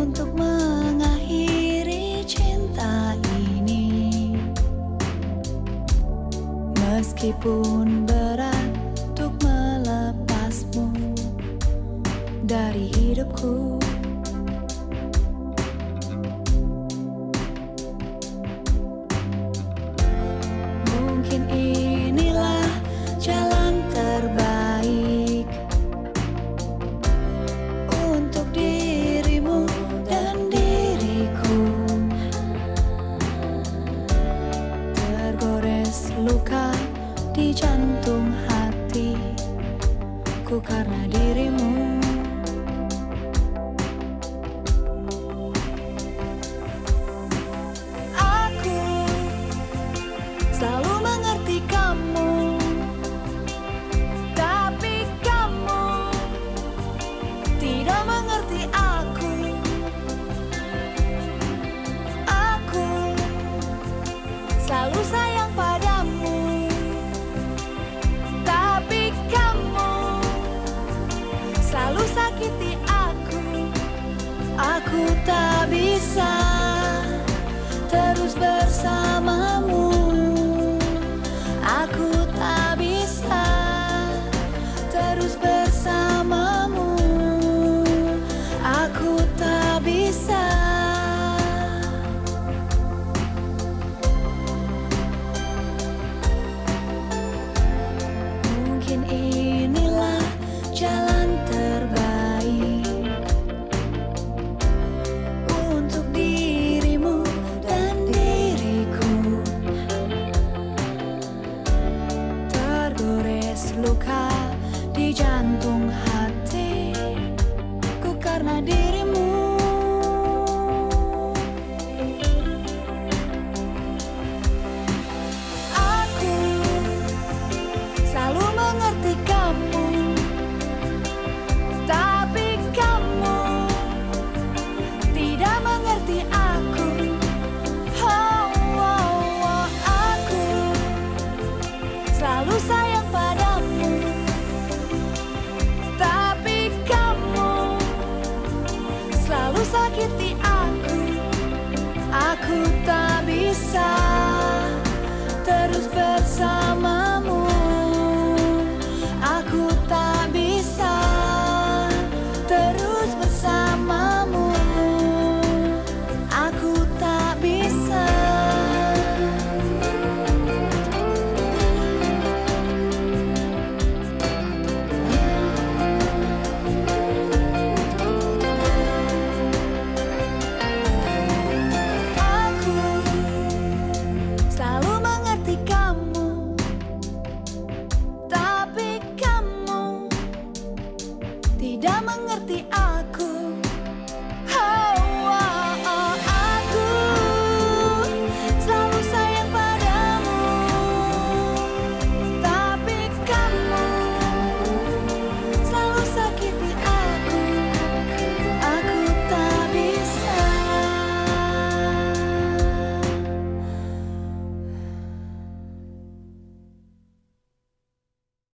untuk mengakhiri cinta ini. Meskipun berat untuk melepasmu dari hidupku. di jantung hatiku karena dirimu. Aku selalu mengerti kamu Tapi kamu tidak mengerti aku. Aku selalu sayang selalu sakiti aku. Aku tak bisa terus bersama. tidak mengerti